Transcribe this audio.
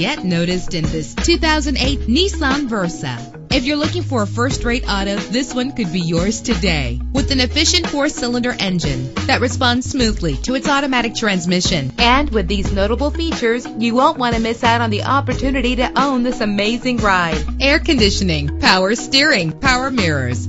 Get noticed in this 2008 Nissan Versa. If you're looking for a first-rate auto, this one could be yours today. With an efficient four-cylinder engine that responds smoothly to its automatic transmission. And with these notable features, you won't want to miss out on the opportunity to own this amazing ride. Air conditioning, power steering, power mirrors,